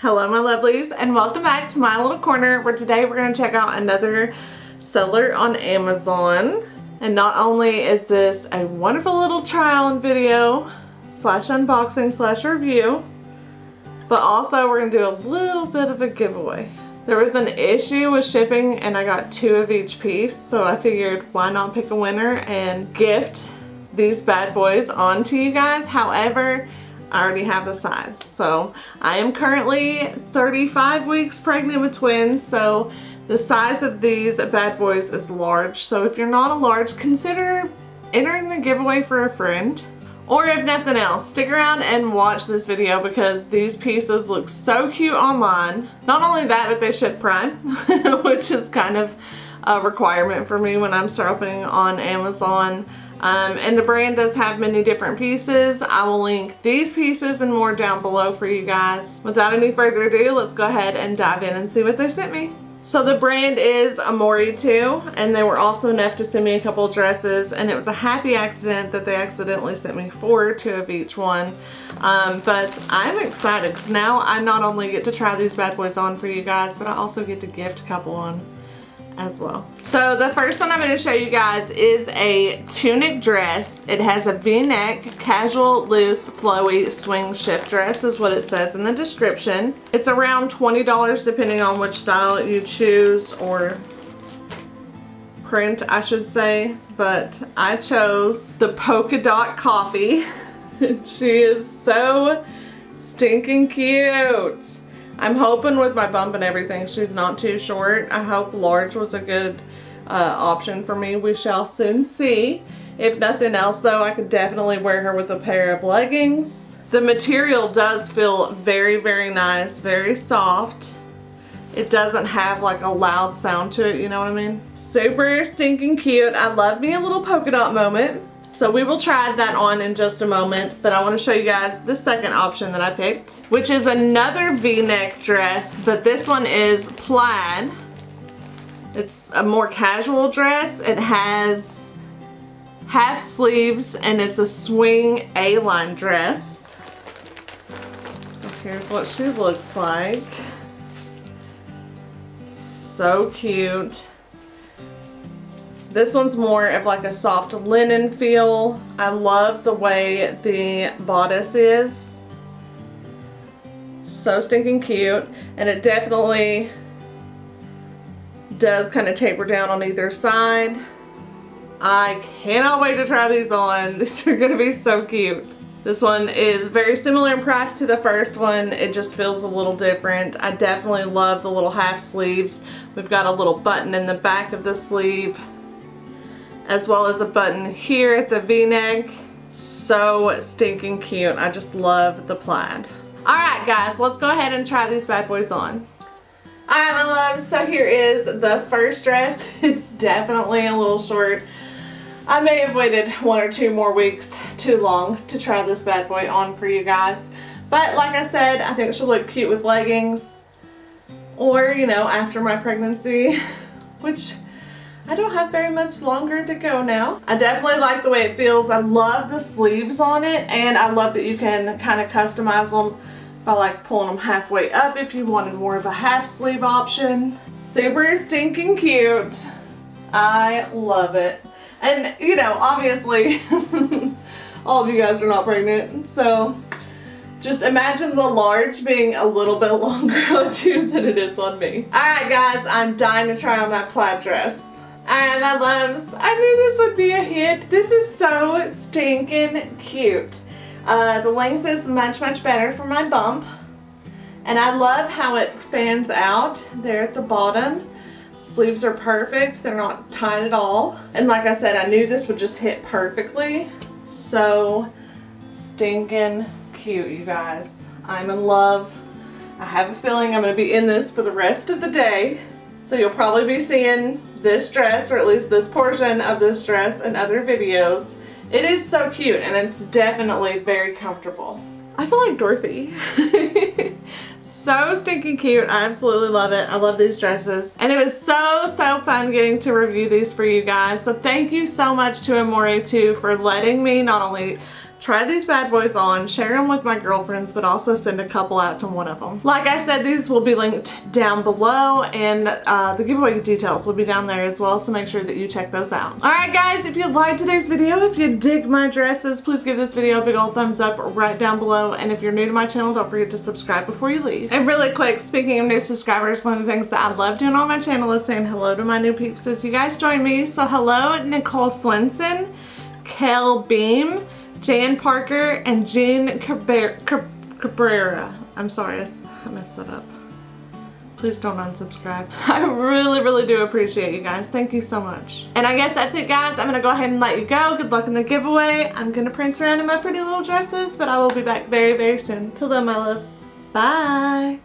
Hello my lovelies and welcome back to my little corner where today we're going to check out another seller on Amazon. And not only is this a wonderful little try on video slash unboxing slash review, but also we're going to do a little bit of a giveaway. There was an issue with shipping and I got two of each piece so I figured why not pick a winner and gift these bad boys onto you guys. However, I already have the size. So I am currently 35 weeks pregnant with twins. So the size of these bad boys is large. So if you're not a large, consider entering the giveaway for a friend. Or if nothing else, stick around and watch this video because these pieces look so cute online. Not only that, but they ship Prime, which is kind of a requirement for me when I'm shopping on Amazon. Um, and the brand does have many different pieces. I will link these pieces and more down below for you guys. Without any further ado, let's go ahead and dive in and see what they sent me. So the brand is Amoretu and they were also enough to send me a couple dresses and it was a happy accident that they accidentally sent me four, or two of each one. Um, but I'm excited because now I not only get to try these bad boys on for you guys but I also get to gift a couple on as well. So the first one I'm going to show you guys is a tunic dress. It has a v-neck, casual, loose, flowy swing shift dress is what it says in the description. It's around $20 depending on which style you choose or print I should say. But I chose the polka dot coffee. she is so stinking cute. I'm hoping with my bump and everything she's not too short. I hope large was a good uh, option for me. We shall soon see. If nothing else though, I could definitely wear her with a pair of leggings. The material does feel very, very nice, very soft. It doesn't have like a loud sound to it, you know what I mean? Super stinking cute. I love me a little polka dot moment. So we will try that on in just a moment, but I want to show you guys the second option that I picked, which is another v-neck dress, but this one is plaid. It's a more casual dress. It has half sleeves and it's a swing A-line dress. So here's what she looks like. So cute. This one's more of like a soft linen feel. I love the way the bodice is. So stinking cute. And it definitely does kind of taper down on either side. I cannot wait to try these on. These are going to be so cute. This one is very similar in price to the first one. It just feels a little different. I definitely love the little half sleeves. We've got a little button in the back of the sleeve as well as a button here at the v-neck. So stinking cute. I just love the plaid. Alright guys, let's go ahead and try these bad boys on. Alright my loves, so here is the first dress. It's definitely a little short. I may have waited one or two more weeks too long to try this bad boy on for you guys. But like I said, I think she'll look cute with leggings. Or, you know, after my pregnancy. Which I don't have very much longer to go now. I definitely like the way it feels. I love the sleeves on it and I love that you can kind of customize them by like pulling them halfway up if you wanted more of a half sleeve option. Super stinking cute. I love it. And you know, obviously all of you guys are not pregnant so just imagine the large being a little bit longer on you than it is on me. Alright guys, I'm dying to try on that plaid dress. Alright my loves, I knew this would be a hit. This is so stinking cute. Uh, the length is much much better for my bump. And I love how it fans out there at the bottom. Sleeves are perfect. They're not tight at all. And like I said, I knew this would just hit perfectly. So stinking cute, you guys. I'm in love. I have a feeling I'm going to be in this for the rest of the day. So you'll probably be seeing this dress, or at least this portion of this dress in other videos. It is so cute and it's definitely very comfortable. I feel like Dorothy. so stinking cute. I absolutely love it. I love these dresses. And it was so, so fun getting to review these for you guys. So thank you so much to Amoretu for letting me not only try these bad boys on, share them with my girlfriends, but also send a couple out to one of them. Like I said, these will be linked down below and uh, the giveaway details will be down there as well, so make sure that you check those out. Alright guys, if you liked today's video, if you dig my dresses, please give this video a big old thumbs up right down below, and if you're new to my channel, don't forget to subscribe before you leave. And really quick, speaking of new subscribers, one of the things that I love doing on my channel is saying hello to my new peeps as you guys join me. So hello, Nicole Swenson, Kel Beam, Jan Parker, and Jean Cabrera. I'm sorry, I messed that up. Please don't unsubscribe. I really, really do appreciate you guys. Thank you so much. And I guess that's it, guys. I'm going to go ahead and let you go. Good luck in the giveaway. I'm going to prance around in my pretty little dresses, but I will be back very, very soon. Till then, my loves. Bye.